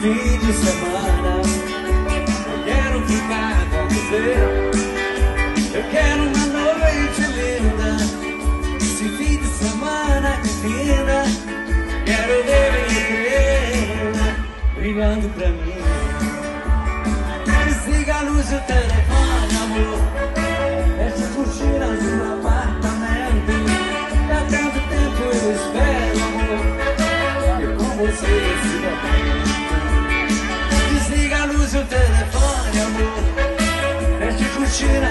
fim de semana. Eu quero ficar com você. Eu quero uma noite linda. Esse fim de semana combina Quero ver inteira Brilhando pra mim. Desliga a luz do telefone, amor. Deixa curtir a sua apartamento. Há tanto tempo eu espero, amor. Eu com você se momento. should